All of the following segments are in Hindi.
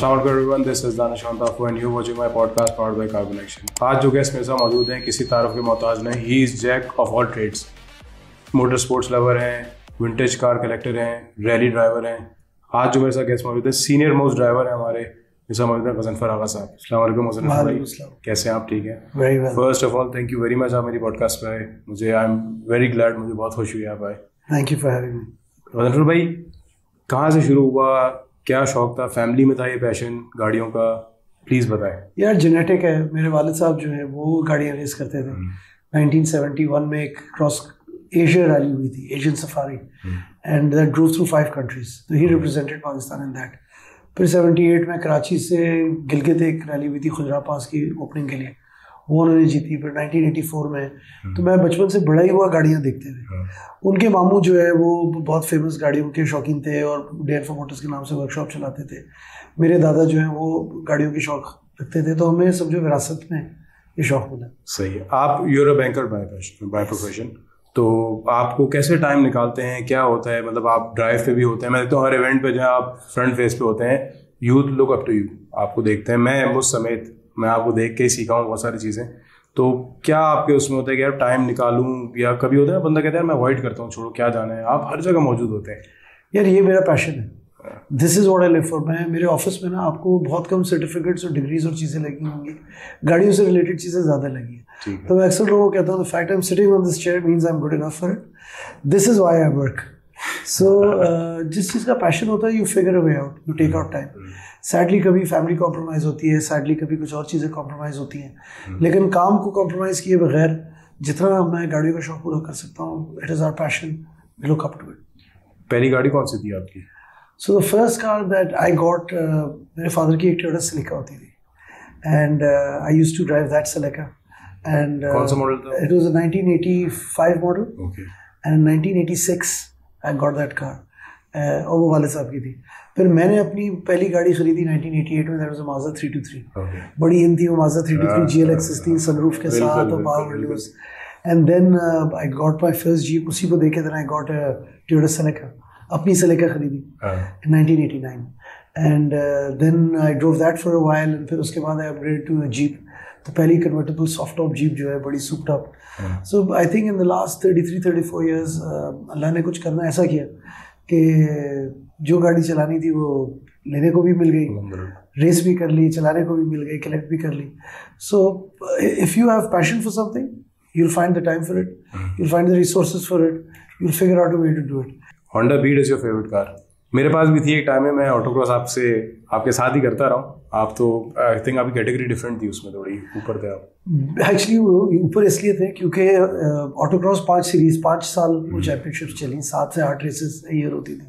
वालेकुम everyone this is Danish अंताफू and you watching my podcast powered by carbon action आज जो गेस्ट मेरे साथ मौजूद हैं किसी तारफ के मोहताज नहीं he is jack of all trades motor sports lover हैं विंटेज कार कलेक्टर हैं रैली ड्राइवर हैं. आज जो मेरे साथ गेस्ट मौजूद है सीनियर मोस्ट ड्राइवर है हमारे मेरे साथ मौजूद है गजनफर आगा साहब. अस्सलाम वालेकुम गजनफर भाई. कैसे हैं आप? ठीक हैं? Very well first of all thank you very much आप मेरी पॉडकास्ट पे आए. मुझे आई एम वेरी ग्लैड मुझे बहुत खुशी हुई आप आए. Thank you for having me Ghazanfar भाई कहाँ से शुरू हुआ? क्या शौक था? फैमिली में था ये पैशन गाड़ियों का? प्लीज़ बताएँ। यार जेनेटिक है। मेरे वालिद साहब जो है वो गाड़ियाँ रेस करते थे। 1971 में एक क्रॉस एशिया रैली हुई थी Asian safari and that drove through five countries तो ही रिप्रेजेंटेड पाकिस्तान इन दैट फिर 78 में कराची से गिलगित एक रैली हुई थी खुजरा पास की ओपनिंग के लिए। वो उन्होंने जीती फिर 1984 में। तो मैं बचपन से बड़ा ही हुआ गाड़ियाँ देखते हुए। उनके मामू जो है वो बहुत फ़ेमस गाड़ियों के शौकीन थे और डेयर फॉर मोटर्स के नाम से वर्कशॉप चलाते थे। मेरे दादा जो हैं वो गाड़ियों के शौक रखते थे तो हमें समझो विरासत में ये शौक मिला। सही है। आप यूरो बैंकर बाय प्रोफेशन तो आपको कैसे टाइम निकालते हैं? क्या होता है? मतलब आप ड्राइव पे भी होते हैं। मैं तो हर इवेंट पे जो है आप फ्रंट फेस पे होते हैं youth look up to you आपको देखते हैं। मैं मुझ समेत मैं आपको देख के ही सीखा हूँ बहुत सारी चीज़ें। तो क्या आपके उसमें होता है कि यार टाइम निकालूँ या कभी होता है बंदा कहता है मैं अवॉइड करता हूँ छोड़ो क्या जाना है? आप हर जगह मौजूद होते हैं। यार ये मेरा पैशन है। This is what I live for मैं मेरे ऑफ़िस में ना आपको बहुत कम सर्टिफिकेट्स और डिग्रीज और चीज़ें लगी होंगी। गाड़ियों से रिलेटेड चीज़ें ज़्यादा लगी हैं। तो मैं अक्सर लोगों को कहता हूँ fact I am sitting on this chair means I am good enough for it this is why I work so जिस चीज़ का पैशन होता है you figure away out you take out time sadly कभी फैमिली कॉम्प्रोमाइज़ होती है सैडली कभी कुछ और चीज़ें कॉम्प्रोमाइज़ होती हैं. लेकिन काम को कॉम्प्रोमाइज़ किए बगैर जितना मैं गाड़ियों का शौक पूरा कर सकता हूँ it is our passion look up to it पहली गाड़ी कौन सी थी आपकी? So the first car that I got मेरे फादर की एक टोयोटा सिलिका होती थी। And I use to drive that Celica and कौन सा मॉडल था? It was a 1985 model okay and 1986 I got that car और वो वाले साहब की थी। फिर मैंने अपनी पहली गाड़ी खरीदी 1988 में दैट वाज अ माजा 323 बड़ी इन थी वो माजा 323 जीएलएक्स थी सनरूफ के साथ और power windows and then I got my first Jeep उसी को देखे then I got a Toyota Seneca अपनी सेनेका खरीदी in 1989 and then I drove that for while and फिर उसके बाद I upgrade to a Jeep तो पहली कन्वर्टेबल सॉफ्ट टॉप जीप जो है बड़ी soft top so I think in the last thirty three thirty four years Allah ने कुछ करना ऐसा किया। कि जो गाड़ी चलानी थी वो लेने को भी मिल गई। रेस भी कर ली चलाने को भी मिल गई कलेक्ट भी कर ली। So if you have passion for something you will find the time for it you will find the resources for it you will figure out a way to do it Honda Beat is your favourite car मेरे पास भी थी एक टाइम में मैं ऑटोक्रॉस आपसे आपके साथ ही करता रहा हूँ। आप तो आई थिंक आपकी कैटेगरी डिफरेंट थी उसमें थोड़ी ऊपर थे आप। एक्चुअली ऊपर इसलिए थे क्योंकि ऑटोक्रॉस पाँच सीरीज़ पाँच साल वो चैंपियनशिप हम्म। चली सात से आठ रेसेस ईयर होती थी।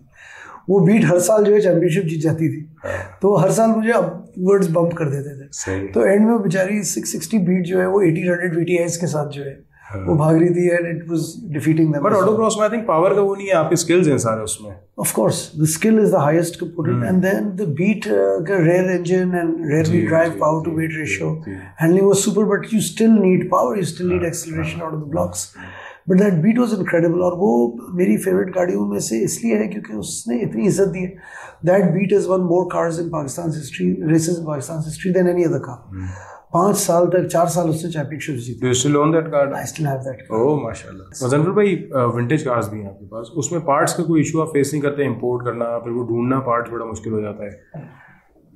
वो बीट हर साल जो है चैंपियनशिप जीत जाती थी। हाँ। तो हर साल मुझे अब अपवर्ड्स बम्प कर देते थे। तो एंड में बेचारी सिक्स सिक्सटी बीट जो है वो एटीन हंड्रेड वी के साथ जो है वो भाग रही थी and it was defeating them but auto cross में आई थिंक पावर का वो नहीं है आपके स्किल्स हैं सारे उसमें। Of course the skill is the highest component and then the Beat का rear engine and rearly drive power to weight ratio handling was super but you still need power you still need acceleration out of the blocks but that Beat was incredible और वो मेरी फेवरेट गाड़ियों में से इसलिए है क्योंकि उसने इतनी इज़्ज़त दी है। That Beat is won more cars in Pakistan history races in Pakistan history than any other car पाँच साल तक चार साल उससे चैंपियनशिप जीती। You still own that car I still have that oh माशाल्लाह मजनफर भाई विंटेज कार्स भी हैं आपके पास। उसमें पार्ट्स का कोई इशू आप फेस नहीं करते इंपोर्ट करना फिर वो ढूंढना पार्ट्स बड़ा मुश्किल हो जाता है।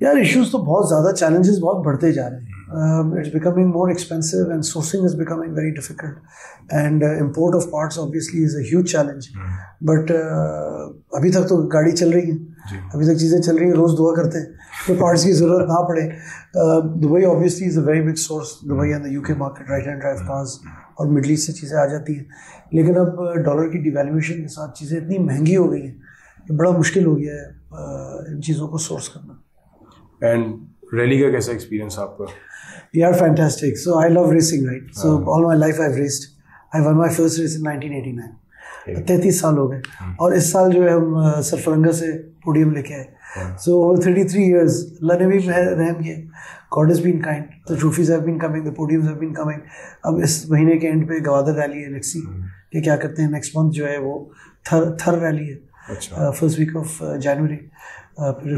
यार इश्यूज़ तो बहुत ज़्यादा चैलेंजेस बहुत बढ़ते जा रहे हैं। It's becoming more expensive and sourcing is becoming very difficult and import of parts obviously is a huge challenge but अभी तक तो गाड़ी चल रही है। अभी तक चीज़ें चल रही हैं रोज़ दुआ करते हैं। तो पार्ट्स की ज़रूरत ना पड़े। Dubai obviously is a very big source Dubai and the UK market right and drive cars और मिडल ईस्ट से चीज़ें आ जाती हैं। लेकिन अब डॉलर की डिवेल्यूएशन के साथ चीज़ें इतनी महँगी हो गई हैं कि बड़ा मुश्किल हो गया है इन चीज़ों को सोर्स करना। एंड रैली का कैसा एक्सपीरियंस आपका? यार fantastic so I love racing right so all my life I raced I won my first race in 1989 तैतीस साल हो गए। hmm. और इस साल जो है हम सरफरंगा से पोडियम लेके आए। So over 33 years, Allah ने भी रहम किया। God has been kind. The trophies have been coming, the podiums have been coming. अब इस महीने के एंड पे गवादर रैली है लेट्स सी कि क्या करते हैं। नेक्स्ट मंथ जो है वो थर थर रैली है। First week of January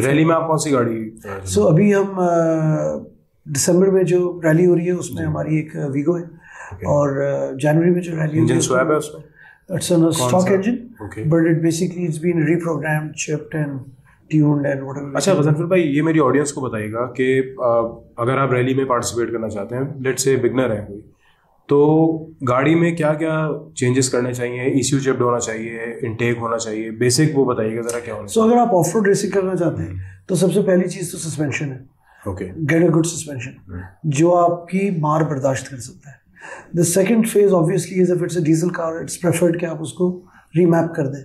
rally में आप कौन सी गाड़ी सो so, अभी हम दिसंबर में जो रैली हो रही है उसमें हमारी एक वीगो है। Okay. और जनवरी में जो रैली इंजन है उसमें? It's a stock engine, okay. but it basically it's been reprogrammed, chipped and tuned and whatever. अच्छा वजनफुल भाई ये मेरी ऑडियंस को बताइएगा कि अगर आप रैली में पार्टिसिपेट करना चाहते हैं लेट से बिगनर है कोई तो गाड़ी में क्या क्या चेंजेस करने चाहिए सी चिप्ड होना चाहिए इनटेक होना चाहिए बेसिक वो बताइएगा जरा क्या होना सो so, अगर आप ऑफ़ रोड रेसिंग करना चाहते हैं तो सबसे पहली चीज़ तो सस्पेंशन है। Okay get a good suspension जो आपकी मार बर्दाश्त कर सकता है। The second phase obviously is if it's a diesel car it's preferred कि आप उसको रीमैप कर दें.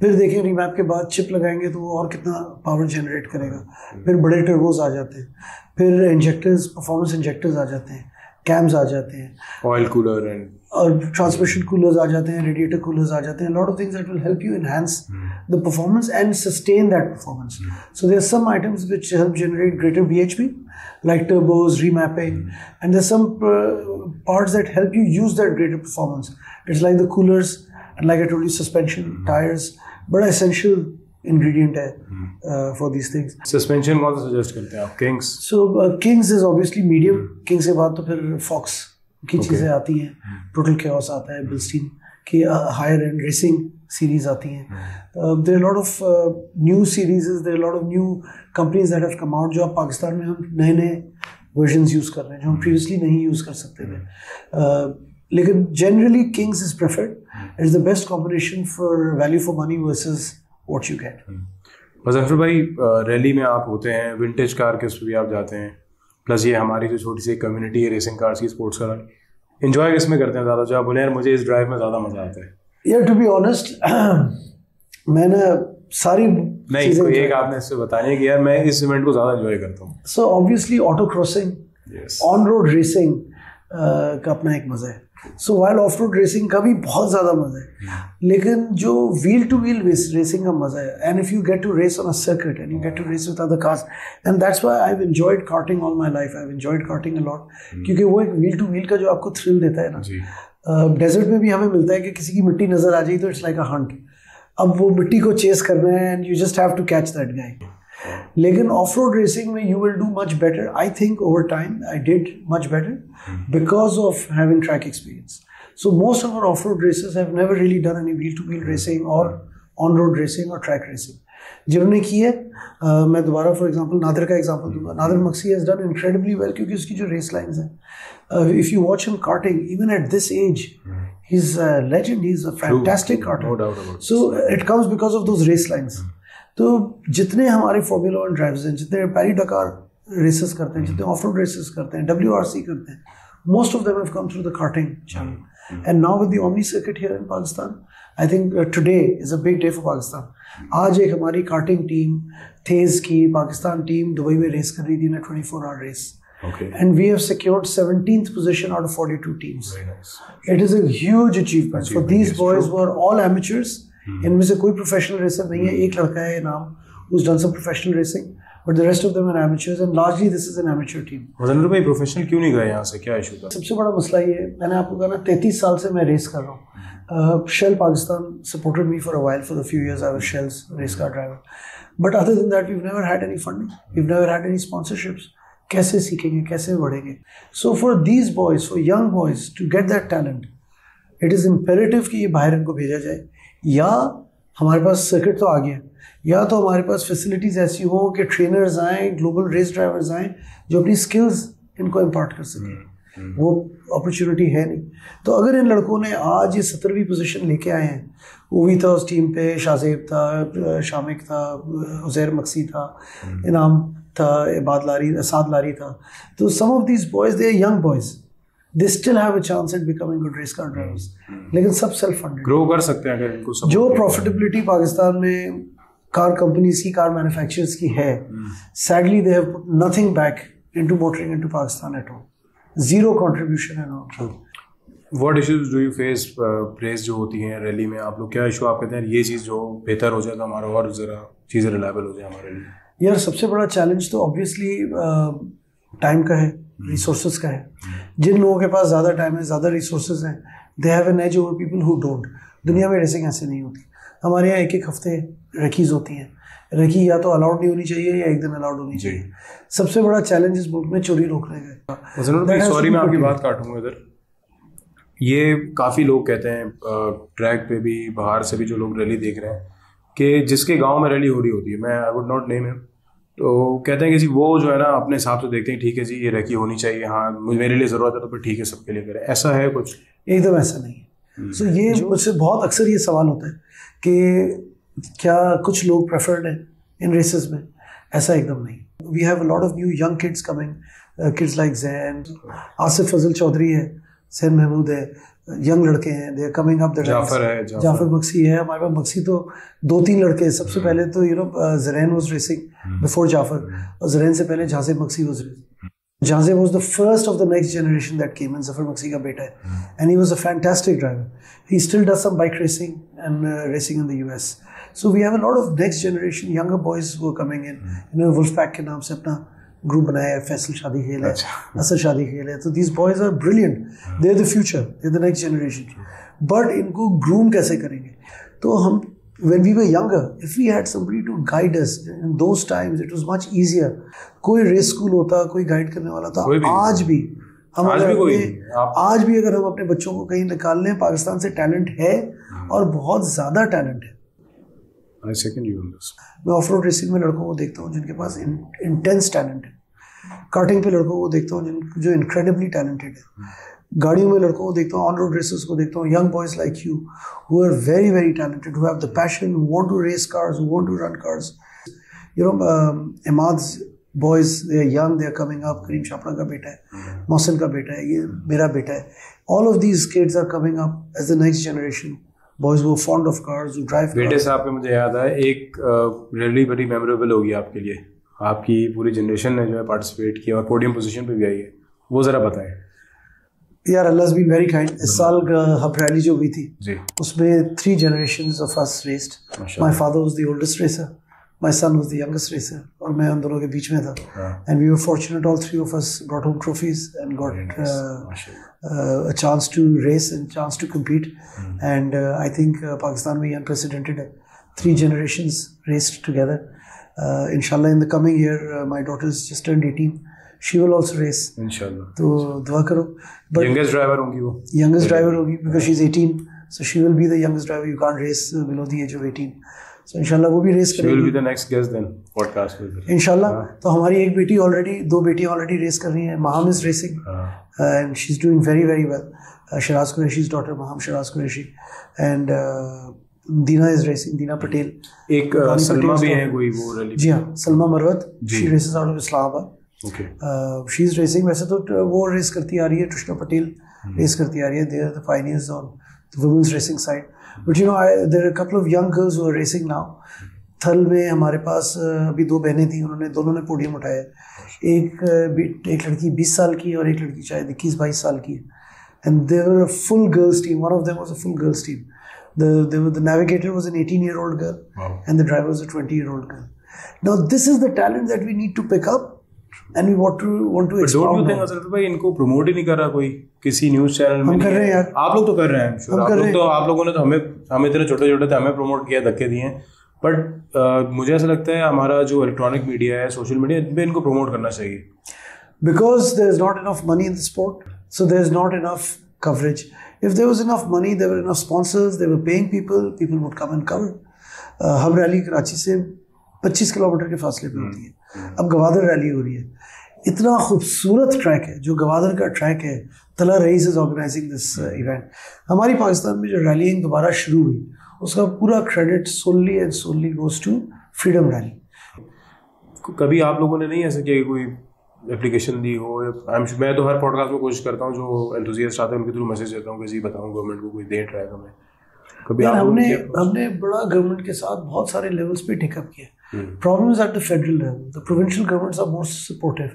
फिर देखें रीमैप के बाद चिप लगाएँगे तो वो और कितना पावर जनरेट करेगा. फिर बड़े टर्बोज आ जाते हैं। फिर इंजेक्टर्स परफॉर्मेंस इंजेक्टर्स आ जाते हैं। कैम्स आ जाते हैं। ऑयल कूलर एंड और ट्रांसमिशन कूलर्स आ जाते हैं रेडिएटर कूलर्स आ जाते हैं। Lot of things that will help you Enhance the performance and sustain that performance so there some items which help generate greater BHP like turbos, remapping, mm. and there's some uh, parts that help you use that greater performance. It's like the coolers, and like I told you, suspension, mm. tires, but essential ingredient hai mm. uh, for these things. Suspension कौन सा suggest करते हैं आप? Kings. So uh, Kings is obviously medium. Mm. Kings के बाद तो फिर Fox की okay. चीज़ें आती हैं. Mm. Total Chaos आता है, Bilstein की हायर एंड रेसिंग सीरीज़ आती हैं। There lot of new series there lot of new companies that have come out जो अब पाकिस्तान में हम नए नए वर्जन यूज़ कर रहे हैं जो हम प्रीवियसली नहीं यूज़ कर सकते थे। Uh, लेकिन generally kings is preferred is the best combination for value for money versus what you get Muzaffar भाई रैली में आप होते हैं विंटेज कार के उस पर भी आप जाते हैं प्लस ये हमारी जो छोटी सी कम्युनिटी है रेसिंग कार्स की स्पोर्ट्स कार इन्जॉय किसमें करते हैं ज़्यादा? जो आप बोले यार मुझे इस ड्राइव में ज़्यादा मज़ा आता है। यार टू बी ऑनेस्ट मैंने सारी नहीं कोई एक आपने इससे बताने कि यार मैं इस इवेंट को ज़्यादा एंजॉय करता हूँ। So obviously auto crossing on road racing का अपना एक मज़ा है। So while off road racing का भी बहुत ज़्यादा मज़ा है लेकिन जो व्हील टू व्हील रेसिंग का मज़ा है and if you get to race on a circuit and you get to race with other cars and that's why I have enjoyed karting all my life I have enjoyed karting a lot क्योंकि वो एक व्हील टू व्हील का जो आपको थ्रिल देता है ना। डेजर्ट में भी हमें मिलता है कि किसी की मिट्टी नज़र आ जाए तो इट्स लाइक अ हंट अब वो मिट्टी को चेस करना है and you just have to catch that guy लेकिन ऑफ़ रोड रेसिंग में you will do much better I think over time I did much better because of having track experience so most of our off road racers have never really done any wheel-to-wheel racing or on-road racing or track racing. जिन्होंने की है। uh, मैं दोबारा फॉर एग्जांपल नादर का एग्जांपल दूँगा। Nadir Magsi has done incredibly well क्योंकि उसकी जो रेस लाइंस हैं। If you watch him karting even at this age he is a legend he is a fantastic karter so it comes because of those race lines तो जितने हमारे फॉर्मूला वन ड्राइवर्स हैं जितने पैरी डकार रेसेस करते हैं जितने ऑफ़ रोड रेसेस करते हैं डब्ल्यू आर सी करते हैं most of them have come through the karting channel Mm-hmm. And now with the Omni circuit here in Pakistan, I think uh, today is a big day for Pakistan. आज एक हमारी कार्टिंग टीम थेज की पाकिस्तान टीम दुबई में रेस कर रही थी ना twenty four hour race and we have secured seventeen position out of forty two teams it is a achievement for these boys वो ऑल एमेचर्स इनमें से कोई प्रोफेशनल रेसर नहीं है एक लड़का है नाम उस done professional racing but the rest of them are amateurs and largely this is an amateur team. वजनर भाई प्रोफेशनल क्यों नहीं गए यहाँ से? क्या इशू था? सबसे बड़ा मसला ये है मैंने आपको कहा ना तैतीस साल से मैं रेस कर रहा हूँ। Shell Pakistan supported me for a while for the few years I was Shell's race car driver but other than that we never had any funding we never had any sponsorships कैसे सीखेंगे कैसे बढ़ेंगे? So for these boys for young boys to get that talent it is imperative कि ये बाहर इनको भेजा जाए। या हमारे पास सर्किट तो आ गया या तो हमारे पास फैसिलिटीज़ ऐसी हो कि ट्रेनर्स आएँ ग्लोबल रेस ड्राइवर्स आएँ जो अपनी स्किल्स इनको इम्पार्ट कर सकें। हम्म, हम्म। वो अपॉर्चुनिटी है नहीं। तो अगर इन लड़कों ने आज ये सत्रहवीं पोजीशन लेके आए हैं वो भी था उस टीम पे शाहजेब था शामिक था उजैर मक्सी था हम्म। इनाम था इबाद लारी साद लारी था। तो some of these boys they young boys they still have a chance at becoming good race car drivers लेकिन सब सेल्फ फंडेड ग्रो कर सकते हैं अगर इनको जो प्रॉफिटेबिलिटी पाकिस्तान में कार कंपनीज़ की कार मैन्युफैक्चरर्स की है sadly they have nothing back into motoring into Pakistan at all zero contribution है not what issues do you face place जो होती हैं रैली में? आप लोग क्या इशू आप कहते हैं? ये चीज़ जो बेहतर हो जाए तो हमारा और ज़रा चीज़ें रिलायबल हो जाए हमारे लिए। यार सबसे बड़ा चैलेंज तो ऑब्वियसली टाइम uh, का है। Resources hmm. का है. जिन लोगों के पास ज़्यादा टाइम है ज़्यादा रिसोर्सेज हैं they have an edge over people who don't दुनिया में रेसिंग ऐसे नहीं होती। हमारे यहाँ एक एक हफ़्ते रखीज होती हैं। रखी या तो अलाउड नहीं होनी चाहिए या एक दिन अलाउड होनी चाहिए। सबसे बड़ा चैलेंज इस मुल्क में चोरी रोकने का सॉरी मैं आपकी बात काटूँगा इधर। ये काफ़ी लोग कहते हैं ट्रैक पे भी बाहर से भी जो लोग रैली देख रहे हैं कि जिसके गाँव में रैली हो रही होती है मैं I would not name him तो कहते हैं कि जी वो जो है ना अपने हिसाब से देखते हैं ठीक है जी ये रैकी होनी चाहिए हाँ मेरे लिए ज़रूरत है तो फिर ठीक है सबके लिए करें। ऐसा है कुछ? एकदम ऐसा नहीं है। सो हम्म। ये मुझसे बहुत अक्सर ये सवाल होता है कि क्या कुछ लोग प्रेफर्ड हैं इन रेसेस में? ऐसा एकदम नहीं। We have a lot of new young kids coming kids like Zain Asif Fazal Chaudhry है सैन महमूद है। यंग लड़के हैं दे कमिंग अप जाफ़र है जाफ़र। बक्सी है हमारे पास बक्सी तो दो तीन लड़के हैं। सबसे हम्म। पहले तो यू नो जरैन वाज रेसिंग बिफोर जाफ़र। और जरैन से पहले झांसे बक्सी वॉज़ रेसिंग झांसे was the first of the next generation that came in Zafar Bakshi का बेटा है। And he was a fantastic driver he still does some bike racing and racing in the U S so we have a lot of next generation younger boys वो coming in in Wolf Pack के नाम से अपना ग्रुप बनाया है फैसल शादी खेल है। असर शादी खेल है तो this boys are brilliant they are the future they the next generation but इनको ग्रूम कैसे करेंगे? तो हम when we were younger if we had somebody to guide us in those times it was much easier. कोई रेस स्कूल होता कोई गाइड करने वाला था आज भी। हम आज भी, कोई आज भी अगर हम अपने बच्चों को कहीं निकाल लें पाकिस्तान से टैलेंट है हाँ। और बहुत ज़्यादा टैलेंट है। आई सेकंड यू दिस मैं ऑफ़ रोड रेसिंग में लड़कों को देखता हूँ जिनके पास इंटेंस टैलेंट है। कार्टिंग पे लड़कों को देखता हूँ जिन, जो इनक्रेडिबली टैलेंटेड है। गाड़ियों में लड़कों को देखता हूँ ऑन रोड रेसेस को देखता हूँ young boys like you who are very very talented who have the passion want to race cars want to run cars you know Imad boys they are young they are coming up Karim Chhapra का बेटा है मोहसिन का बेटा है, ये मेरा बेटा है। All of these kids are coming up as the next generation boys वो फॉन्ड ऑफ़ कार्स ड्राइव बेटे साहब पे मुझे याद है एक रैली बड़ी मेमोरेबल होगी आपके लिए। आपकी पूरी जनरेशन ने जो है पार्टिसिपेट किया और पोडियम पोजीशन पे भी आई है। वो ज़रा बताएँ। यार अल्लाह बीन वेरी काइंड इस साल हब रैली जो हुई थी उसमें three generation of us raced my father was the oldest racer my son was the youngest racer और मैं उन दोनों के बीच में था and we were fortunate all three of us brought home trophies and got a chance to race and chance to compete mm. and uh, i think uh, pakistan में unprecedented है three generations raced together uh, inshallah in the coming year uh, my daughter is just turned 18 she will also race inshallah तो दुआ करो but youngest driver होंगी वो youngest driver होगी because she's 18 so she will be the youngest driver you can't race uh, below the age of 18 so inshallah वो भी रेस करेगी। हाँ. तो हमारी एक बेटी ऑलरेडी दो बेटी ऑलरेडी रेस कर रही हैं Maham is racing and she is doing very very well Sharaj Qureshi's daughter Maham Sharaj Qureshi uh, Dina is racing Dina Patel एक सलमा भी है कोई वो रैली जी हाँ Salma Marwat she races out of Islamabad okay she is racing वैसे तो वो रेस करती आ रही है कृष्णा पटेल रेस करती आ रही है there the pioneers on The women's racing side but you know I there are couple of young girls who are racing now थल में हमारे पास अभी दो बहनें थी उन्होंने दोनों ने पोडियम उठाया एक एक लड़की बीस साल की और एक लड़की शायद इक्कीस बाईस साल की है and there were full girls team one of them was a full girls team The, the, the navigator was an 18 year old girl, wow. and the driver was a 20 year old girl. Now, this is the talent that we need to pick up. and we want to want to explore. Don't you think असर भाई इनको प्रमोट ही नहीं कर रहा कोई? किसी न्यूज़ चैनल में हम कर रहे हैं यार। आप लोग तो कर रहे हैं हम आप लोग तो आप लोगों ने तो हमें हम इतने छोटे छोटे थे हमें प्रमोट किया धक्के दिए। बट uh, मुझे ऐसा लगता है हमारा जो इलेक्ट्रॉनिक मीडिया है सोशल मीडिया इन इनको प्रमोट करना चाहिए। Because there is not enough money in the sport so there is not enough coverage If there was enough money, there were enough sponsors, they were paying people, people would come and cover. Uh, हम रैली कराची से 25 किलोमीटर के फासले पे होती है। अब गवादर रैली हो रही है। इतना खूबसूरत ट्रैक है जो गवादर का ट्रैक है Tala Raees is organising this event हमारी पाकिस्तान में जो रैलिंग दोबारा शुरू हुई उसका पूरा credit solely and solely goes to freedom rally कभी आप लोगों ने नहीं ऐसा किया कि कोई एप्लीकेशन दी हो? मैं तो हर पॉडकास्ट में कोशिश करता हूँ जो एंथुजियास्ट आते हैं उनके थ्रू मैसेज देता हूँ कि जी बताऊँ गवर्नमेंट को कोई दे ट्रैक हमें। कभी हमने हमने बड़ा गवर्नमेंट के साथ बहुत सारे लेवल्स पे टेकअप किया। Problem is at the federal level the provincial governments are most supportive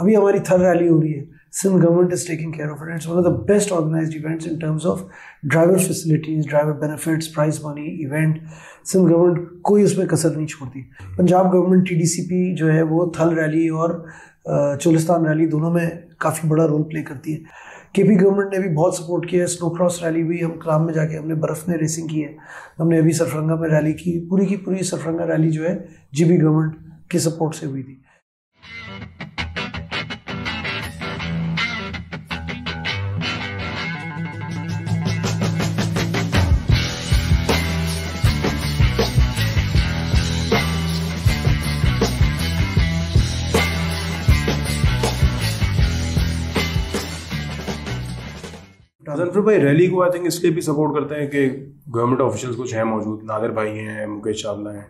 अभी हमारी थर रैली हो रही है. Sindh government is taking care of it it's one of the best organise events in terms of driver facilities driver benefits prize money event Sindh government कोई उसमें कसर नहीं छोड़ती. पंजाब गवर्नमेंट पी जो है, वो थल रैली और चोलिस्तान रैली दोनों में काफ़ी बड़ा रोल प्ले करती है. के पी गवर्नमेंट ने भी बहुत सपोर्ट किया है। स्नो क्रॉस रैली हुई हम क्राम में जाके हमने बर्फ़ में रेसिंग की है। हमने अभी सरफरंगा में रैली की। पूरी की पूरी सरफरंगा रैली जो है जी गवर्नमेंट के सपोर्ट से हुई थी। जनफर भाई रैली को आई थिंक इसलिए भी सपोर्ट करते हैं कि गवर्नमेंट ऑफिशियल्स कुछ हैं मौजूद। नादिर भाई हैं मुकेश चावला हैं।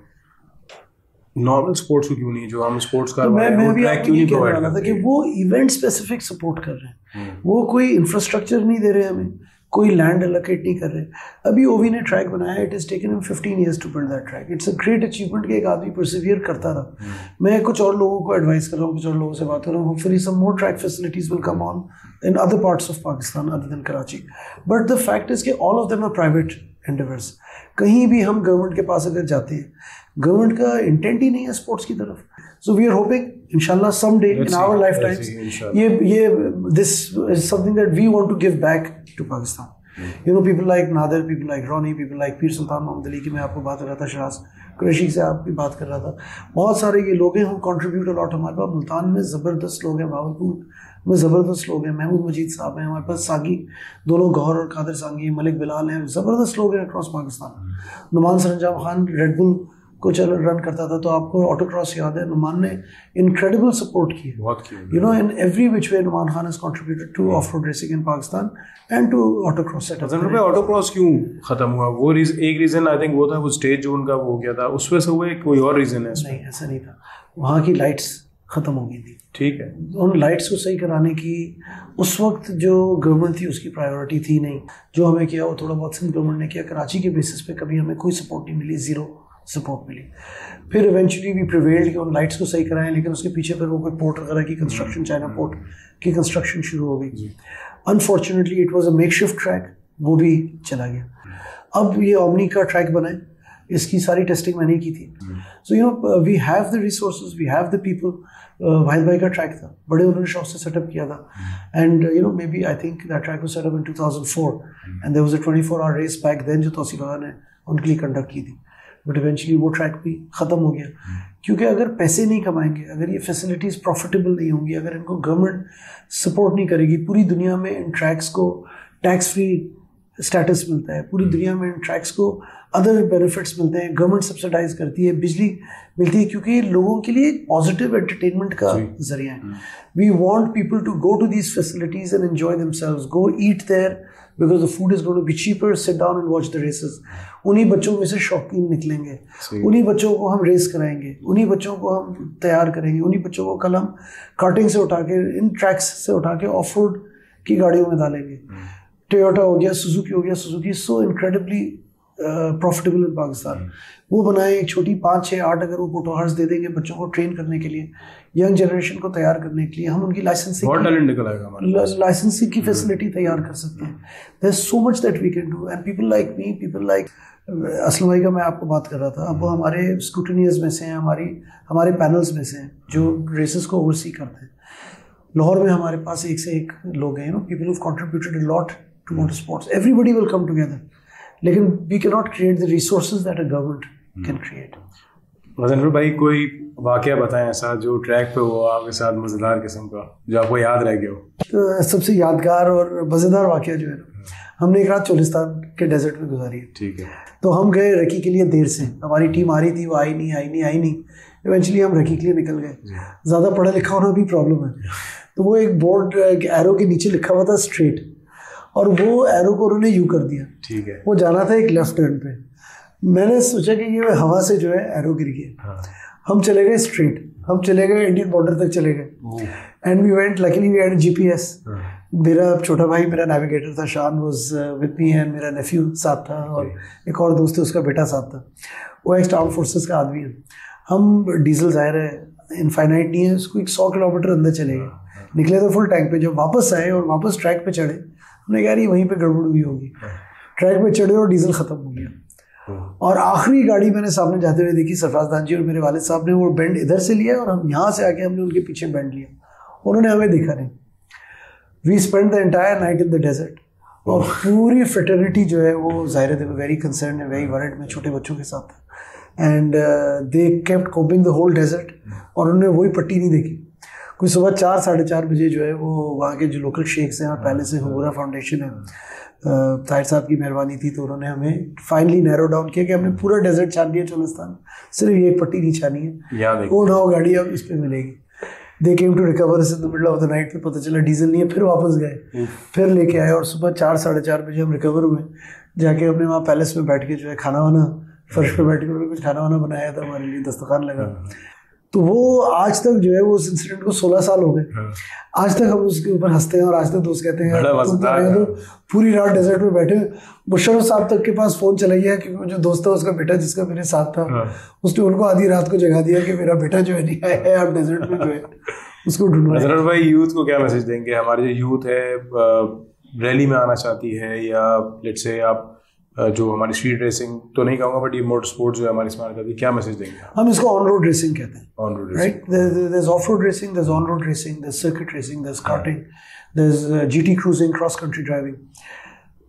नॉर्मल स्पोर्ट्स को क्यों नहीं जो हम स्पोर्ट्स कर रहे हैं वो क्यों नहीं प्रोवाइड करते कि वो इवेंट स्पेसिफिक सपोर्ट कर रहे हैं। वो कोई इंफ्रास्ट्रक्चर नहीं दे रहे हमें। कोई लैंड एलोकेट नहीं कर रहे। अभी ओवी ने ट्रैक बनाया it is taken fifteen years to build that track it's a great achievement कि एक आदमी परसिवियर करता रहा। Hmm. मैं कुछ और लोगों को एडवाइस कर रहा हूँ कुछ और लोगों से बात कर रहा हूँ। Hopefully some more track facilities will come on in other parts of Pakistan other than Karachi but the fact is के all of them are private endeavours कहीं भी हम गवर्नमेंट के पास अगर जाते हैं गवर्नमेंट का इंटेंट ही नहीं है स्पोर्ट्स की तरफ़। सो वी आर होपिंग इंशाल्लाह some day in our life times ये ये this is something that we want to give back to Pakistan you know people like Nadir people like Ronnie people like Pir Sultan Mohammad Ali की मैं आपको बात कर रहा था शराज क्रशी से आप भी बात कर रहा था बहुत सारे ये लोग हैं हम कॉन्ट्रीब्यूट अलॉट हमारे पास मुल्तान में ज़बरदस्त लोग हैं भावलपुर में ज़बरदस्त लोग हैं महमूद मजीद साहब हैं हमारे पास सागी दोनों गौर और कादर सांगी मलिक बिलाल हैं ज़बरदस्त लोग हैं across Pakistan Numan Saranjam Khan Red Bull को चल रन करता था तो आपको ऑटो क्रॉस याद है नुमान ने इनक्रेडिबल सपोर्ट की बहुत you know in every which way Numan Khan has contributed to off road racing in Pakistan and to auto cross setup auto cross क्यों खत्म हुआ? वो रीज, एक रीजन आई थिंक वो था वो स्टेज जो उनका वो हो गया था उस वजह से हुआ कोई और रीजन है नहीं ऐसा नहीं था। वहाँ की लाइट्स ख़त्म हो गई थी। ठीक है। उन लाइट्स को सही कराने की उस वक्त जो गवर्नमेंट थी उसकी प्रायोरिटी थी नहीं। जो हमें किया वो थोड़ा बहुत सिंध गवर्नमेंट ने किया। कराची के बेसिस पे कभी हमें कोई सपोर्ट नहीं मिली ज़ीरो सपोर्ट मिली। फिर इवेंचुअली भी प्रिवेल्ड कि उन लाइट्स को सही कराएँ लेकिन उसके पीछे फिर वो कोई पोर्ट वगैरह की कंस्ट्रक्शन चाइना पोर्ट की कंस्ट्रक्शन शुरू हो गई। Unfortunately it was a makeshift track वो भी चला गया। अब ये ओमनी का ट्रैक बनाए इसकी सारी टेस्टिंग मैंने की थी। So you know we have the resource we have the people Wahid भाई का ट्रैक था बड़े उन्होंने शौक से सेटअप किया था। And you know maybe I think that track was setup in 2004 and there was a 24 hour race back then जो तौसीफा ने उनके लिए कंडक्ट की थी। बट इवेंचुअली वो ट्रैक भी ख़त्म हो गया। क्योंकि अगर पैसे नहीं कमाएँगे अगर ये फैसिलिटीज़ प्रॉफिटेबल नहीं होंगी अगर इनको गवर्नमेंट सपोर्ट नहीं करेगी पूरी दुनिया में इन ट्रैक्स को टैक्स फ्री स्टेटस मिलता है। पूरी दुनिया में इन ट्रैक्स को अदर बेनिफिट्स मिलते हैं। गवर्नमेंट सब्सिडाइज करती है बिजली मिलती है क्योंकि लोगों के लिए एक पॉजिटिव एंटरटेनमेंट का ज़रिया है। We want people to go to these facilities and enjoy them go eat there because the food is going to be cheaper sit down and watch the races उन्हीं बच्चों में से शौकीन निकलेंगे। उन्हीं बच्चों को हम रेस कराएँगे। उन्हीं बच्चों को हम तैयार करेंगे। उन्हीं बच्चों को कल हम कार्टिंग से उठा के इन ट्रैक्स से उठा के ऑफ़ रोड की गाड़ियों में डालेंगे। टोयोटा हो गया सुजुकी हो गया Suzuki so incredibly profitable in Pakistan वो बनाए एक छोटी पाँच छः आठ अगर वो पोटोहार्स दे देंगे बच्चों को ट्रेन करने के लिए यंग जनरेशन को तैयार करने के लिए हम उनकी लाइसेंसिंग लाइसेंसिंग की फैसिलिटी तैयार कर सकते हैं। There so much that we can do and people like me people like Aslam भाई का मैं आपको बात कर रहा था। अब वो हमारे स्कूटनियर्स में से हैं हमारी हमारे पैनल्स में से हैं जो रेसेस को ओवरसी करते हैं। लाहौर में हमारे पास एक से एक लोग हैं you know people who contributed lot to motor sports everybody will come together लेकिन we can not create the resources that a government can create Wazanfar भाई कोई वाक्य बताएँ ऐसा जो ट्रैक पे हो आपके साथ मज़ेदार किस्म का जो आपको याद रह गया हो? तो सबसे यादगार और मज़ेदार वाक्य जो है ना हमने एक रात चोलिस्तान के डेजर्ट में गुजारी है। ठीक है। तो हम गए रकी के लिए देर से। हमारी टीम आ रही थी वो आई नहीं आई नहीं आई नहीं। इवेंचुअली हम रकी के लिए निकल गए। ज़्यादा पढ़ा लिखा होना भी प्रॉब्लम है। तो वो एक बोर्ड एरो के नीचे लिखा हुआ था स्ट्रेट और वो एरो को उन्होंने यू कर दिया। ठीक है। वो जाना था एक लेफ़्ट टर्न पे। मैंने सोचा कि ये हवा से जो है एरो गिर गया हाँ। हम चले गए स्ट्रेट हम चले गए इंडियन बॉर्डर तक चले गए। And we went luckily we had GPS मेरा छोटा भाई मेरा नेविगेटर था Shan was with me and मेरा नेफ्यू साथ था और एक और दोस्त है उसका बेटा साथ था। वो एक्स आर्म फोर्सेस का आदमी है। हम डीजल ज़ाहिर है इनफाइनाइट नहीं है उसको एक सौ किलोमीटर अंदर चले गए। हाँ, हाँ। निकले तो फुल टैंक पे जब वापस आए और वापस ट्रैक पे चढ़े हमने कहा रही वहीं पे गड़बड़ हुई होगी। ट्रैक पे चढ़े और डीजल ख़त्म हो गया। और आखिरी गाड़ी मैंने सामने जाते हुए देखी, सरफराज दान जी और मेरे वाले साहब ने, वो बैंड इधर से लिया और हम यहाँ से आके हमने उनके पीछे बैंड लिया। उन्होंने हमें देखा नहीं। We spend the entire night in the desert और पूरी फ्रेटर्निटी जो है, वो ज़ाहिर है वेरी कंसर्न है वेरी वरिड में छोटे बच्चों के साथ। And they kept combing the whole desert और उन्होंने वही पट्टी नहीं देखी। कोई सुबह चार साढ़े चार बजे जो है वो वहाँ के जो लोकल शेख्स हैं और पहले से हुबूरा फाउंडेशन है। ताहिर साहब की मेहरबानी थी तो उन्होंने हमें फाइनली नैरो डाउन किया कि हमने पूरा डेजर्ट छान लिया चोलिस्तान सिर्फ़ ये पट्टी नहीं छानी है। वो ना गाड़ी अब इस पर मिलेगी। They came to recover in the middle of the night फिर पता चला डीजल नहीं है फिर वापस गए। फिर लेके आए और सुबह चार साढ़े चार बजे हम रिकवर हुए। जाके हमने वहाँ पैलेस में बैठ के जो है खाना वाना फर्श पे बैठ के उन्होंने कुछ खाना वाना बनाया था हमारे लिए दस्तखान लगा। हाँ। तो वो आज तक जो है वो उस इंसिडेंट को सोलह साल हो गए। हाँ। आज तक हम उसके ऊपर हँसते हैं और आज तक दोस्त कहते हैं तुम तो, तो पूरी रात डेजर्ट में बैठे मुशरफ साहब तक के पास फ़ोन चला गया क्योंकि जो दोस्त था उसका बेटा जिसका मेरे साथ था हाँ। उसने उनको आधी रात को जगा दिया कि मेरा बेटा जो है नहीं आया है आप डेजर्ट में जो है उसको ढूंढना भाई यूथ को क्या मैसेज देंगे? हमारे जो यूथ है रैली में आना चाहती है या लेट से आप जो हमारी स्ट्रीट रेसिंग तो नहीं कहूँगा बट ये मोटर स्पोर्ट्स जो हमारी स्मार्ट करती क्या मैसेज देंगे हम इसको ऑन रोड रेसिंग कहते हैं। On road right there off road racing there on road racing there circuit racing there karting there GT cruising cross country driving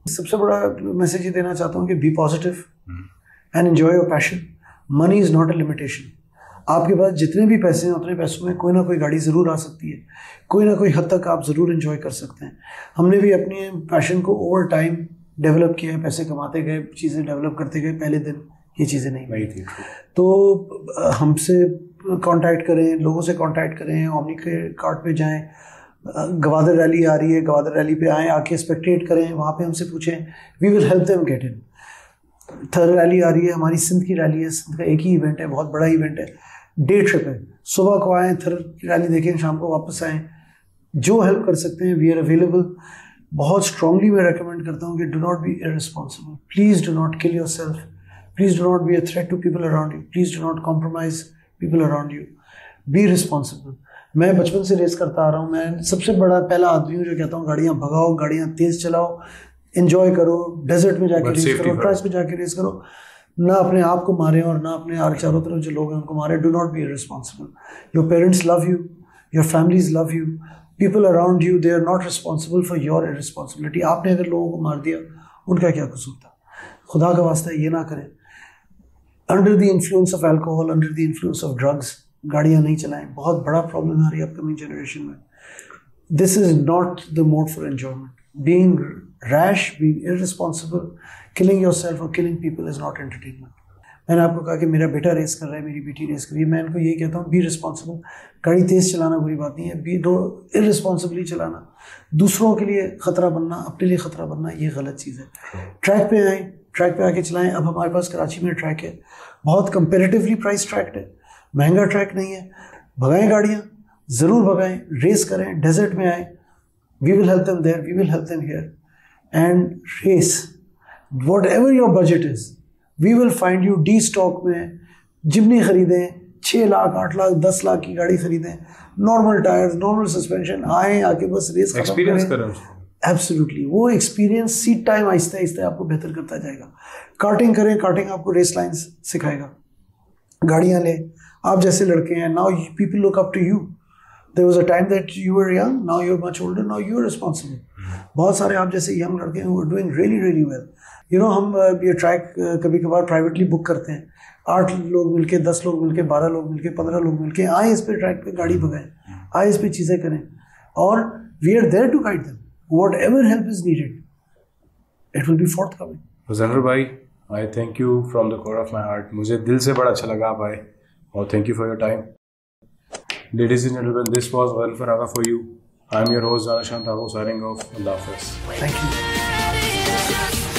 सबसे बड़ा मैसेज ये देना चाहता हूँ कि be positive and enjoy your passion money is not a limitation आपके पास जितने भी पैसे हैं उतने पैसों में कोई ना कोई गाड़ी ज़रूर आ सकती है। कोई ना कोई हद तक आप ज़रूर इन्जॉय कर सकते हैं। हमने भी अपने पैशन को ओवर टाइम डेवलप किया पैसे कमाते गए चीज़ें डेवलप करते गए पहले दिन ये चीज़ें नहीं नहीं थी तो हमसे कांटेक्ट करें लोगों से कांटेक्ट करें ओमनी के कार्ड पे जाएँ गवादर रैली आ रही है गवादर रैली पे आएँ आके स्पेक्टेट करें वहाँ पे हमसे पूछें we will help them get in Thar rally आ रही है हमारी सिंध की रैली है सिंध का एक ही इवेंट है बहुत बड़ा इवेंट है। डे ट्रिप है। सुबह को आएँ थर की रैली देखें शाम को वापस आएँ। जो हेल्प कर सकते हैं वी आर अवेलेबल बहुत स्ट्रांगली मैं रिकमेंड करता हूँ कि do not be irresponsible please do not kill yourself please do not be a threat to people around you please do not compromise people around you be responsible मैं बचपन से रेस करता आ रहा हूँ। मैं सबसे बड़ा पहला आदमी हूँ जो कहता हूँ गाड़ियाँ भगाओ गाड़ियाँ तेज़ चलाओ इन्जॉय करो डेजर्ट में जाके रेस करो ट्रैक्स में जाके रेस करो। ना अपने आप को मारे और ना अपने आर चारों तरफ़ जो लोग हैं उनको मारे। Do not be responsible your parents love you your families love you people around you they are not responsible for your responsibility आपने अगर लोगों को मार दिया, उनका क्या कसूर था? खुदा का वास्ता ये ना करें। Under the influence of alcohol under the influence of drugs गाड़ियाँ नहीं चलाएँ। बहुत बड़ा प्रॉब्लम आ रही है अपकमिंग जनरेशन में। This is not the mode for enjoyment being rash being irresponsible killing self और killing people is not entertainment. मैंने आपको कहा कि मेरा बेटा रेस कर रहा है, मेरी बेटी रेस कर रही है। मैं इनको यही कहता हूँ बी रिस्पॉन्सिबल गाड़ी तेज़ चलाना बुरी बात नहीं है। बी दो इरिस्पॉन्सिबली चलाना। दूसरों के लिए ख़तरा बनना, अपने लिए ख़तरा बनना, ये गलत चीज़ है। ट्रैक पे आए ट्रैक पे आके चलाएँ। अब हमारे पास कराची में ट्रैक है। बहुत कंपेरेटिवली प्राइस ट्रैक है। महँगा ट्रैक नहीं है। भगाएँ गाड़ियाँ, ज़रूर भगाएँ। रेस करें डेजर्ट में आए। We will help them there we will help them here and race whatever your budget is we will find you the stock में जिमनी खरीदें छः लाख आठ लाख दस लाख की गाड़ी खरीदें। नॉर्मल टायर्स नॉर्मल सस्पेंशन आए आके बस रेस एक्सपीरियंस करें। एब्सोल्युटली वो एक्सपीरियंस सीट टाइम आहिस्ते आहिस्ते आपको बेहतर करता जाएगा। कार्टिंग करें कार्टिंग आपको रेस लाइन्स सिखाएगा। गाड़ियाँ लें। आप जैसे लड़के हैं now people look up to you there was a time that you are young now you are much older now you are responsible बहुत सारे आप जैसे यंग लड़के हैं वो doing really really well you know हम ये ट्रैक कभी कभार प्राइवेटली बुक करते हैं। आठ लोग मिलके दस लोग मिलके बारह लोग मिलके पंद्रह लोग मिलके आए इस पे ट्रैक पे गाड़ी भगाएँ। आए इस पे चीज़ें करें। और we are there to guide them whatever help is needed it will be forthcoming भाई I thank you from the core of my heart मुझे दिल से बड़ा अच्छा लगा आप आए। और thank you for your time Ladies and gentlemen, this was Ghalf Raga for you. I am your host, Zana Shantako, signing off. Allah. Thank you.